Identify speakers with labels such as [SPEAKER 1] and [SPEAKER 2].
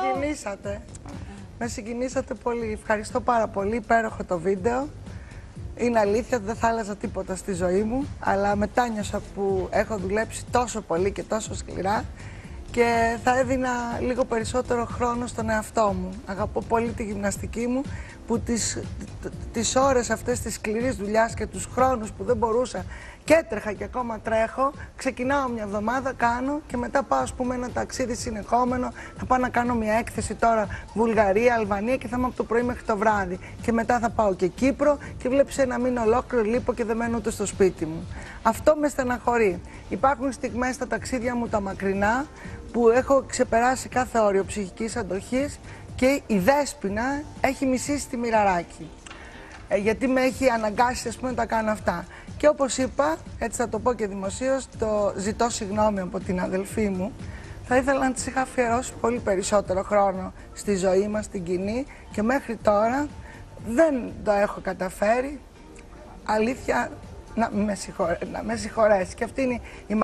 [SPEAKER 1] συγκινήσατε. Με συγκινήσατε πολύ. Ευχαριστώ πάρα πολύ. Υπέροχο το βίντεο. Είναι αλήθεια ότι δεν θα άλλαζα τίποτα στη ζωή μου, αλλά μετά νιώσα που έχω δουλέψει τόσο πολύ και τόσο σκληρά και θα έδινα λίγο περισσότερο χρόνο στον εαυτό μου. Αγαπώ πολύ τη γυμναστική μου που τις, τις ώρες αυτές της σκληρής δουλειάς και τους χρόνους που δεν μπορούσα και έτρεχα και ακόμα τρέχω, ξεκινάω μια εβδομάδα, κάνω και μετά πάω ας πούμε ένα ταξίδι συνεχόμενο, θα πάω να κάνω μια έκθεση τώρα Βουλγαρία, Αλβανία και θα είμαι από το πρωί μέχρι το βράδυ και μετά θα πάω και Κύπρο και βλέπεις ένα μήνα ολόκληρο λείπω και δεν μένω ούτε στο σπίτι μου. Αυτό με στεναχωρεί. Υπάρχουν στιγμές στα ταξίδια μου τα μακρινά που έχω ξεπεράσει κάθε όριο ψυχικής αντοχής και η Δέσποινα έχει μισήσει τη μοιραράκι. Ε, γιατί με έχει αναγκάσει ας πούμε, να τα κάνω αυτά. Και όπως είπα, έτσι θα το πω και δημοσίως, το ζητώ συγγνώμη από την αδελφή μου. Θα ήθελα να της είχα αφιερώσει πολύ περισσότερο χρόνο στη ζωή μας, στην κοινή και μέχρι τώρα δεν το έχω καταφέρει. Αλήθεια, να με, συγχωρέ, να με συγχωρέσει. Και αυτή είναι η